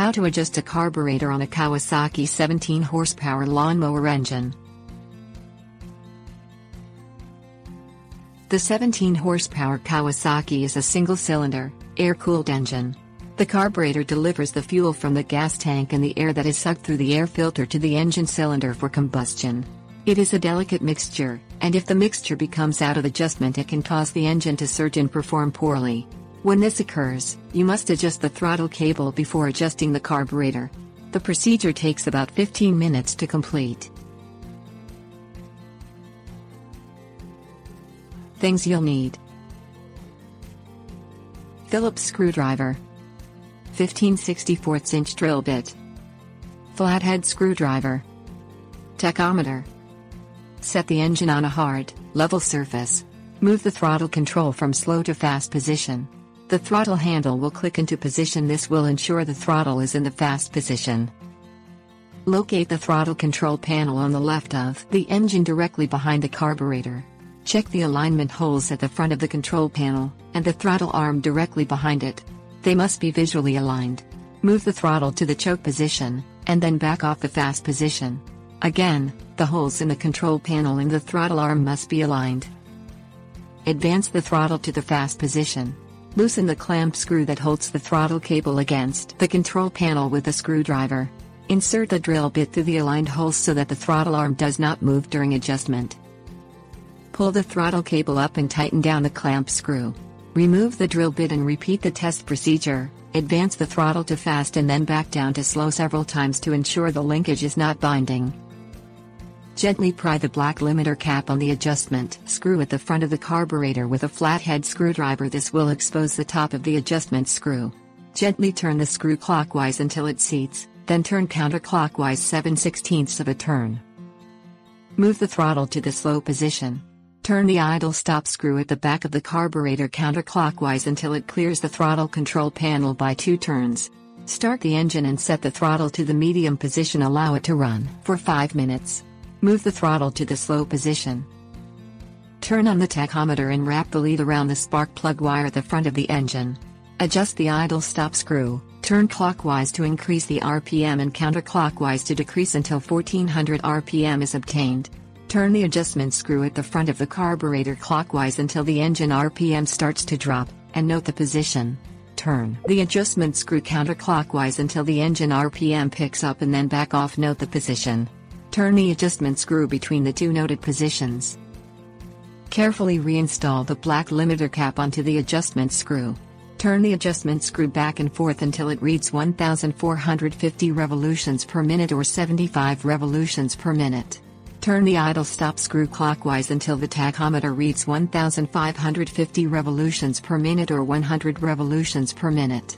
How to adjust a carburetor on a Kawasaki 17 horsepower lawnmower engine. The 17 horsepower Kawasaki is a single cylinder, air cooled engine. The carburetor delivers the fuel from the gas tank and the air that is sucked through the air filter to the engine cylinder for combustion. It is a delicate mixture, and if the mixture becomes out of adjustment, it can cause the engine to surge and perform poorly. When this occurs, you must adjust the throttle cable before adjusting the carburetor. The procedure takes about 15 minutes to complete. Things you'll need Phillips screwdriver, 15 64 inch drill bit, flathead screwdriver, tachometer. Set the engine on a hard, level surface. Move the throttle control from slow to fast position. The throttle handle will click into position this will ensure the throttle is in the fast position. Locate the throttle control panel on the left of the engine directly behind the carburetor. Check the alignment holes at the front of the control panel, and the throttle arm directly behind it. They must be visually aligned. Move the throttle to the choke position, and then back off the fast position. Again, the holes in the control panel and the throttle arm must be aligned. Advance the throttle to the fast position. Loosen the clamp screw that holds the throttle cable against the control panel with a screwdriver. Insert the drill bit through the aligned holes so that the throttle arm does not move during adjustment. Pull the throttle cable up and tighten down the clamp screw. Remove the drill bit and repeat the test procedure. Advance the throttle to fast and then back down to slow several times to ensure the linkage is not binding. Gently pry the black limiter cap on the adjustment screw at the front of the carburetor with a flathead screwdriver this will expose the top of the adjustment screw. Gently turn the screw clockwise until it seats, then turn counterclockwise 7 16ths of a turn. Move the throttle to the slow position. Turn the idle stop screw at the back of the carburetor counterclockwise until it clears the throttle control panel by two turns. Start the engine and set the throttle to the medium position allow it to run for 5 minutes. Move the throttle to the slow position. Turn on the tachometer and wrap the lead around the spark plug wire at the front of the engine. Adjust the idle stop screw, turn clockwise to increase the RPM and counterclockwise to decrease until 1400 RPM is obtained. Turn the adjustment screw at the front of the carburetor clockwise until the engine RPM starts to drop, and note the position. Turn the adjustment screw counterclockwise until the engine RPM picks up and then back off note the position. Turn the adjustment screw between the two noted positions. Carefully reinstall the black limiter cap onto the adjustment screw. Turn the adjustment screw back and forth until it reads 1450 revolutions per minute or 75 revolutions per minute. Turn the idle stop screw clockwise until the tachometer reads 1550 revolutions per minute or 100 revolutions per minute.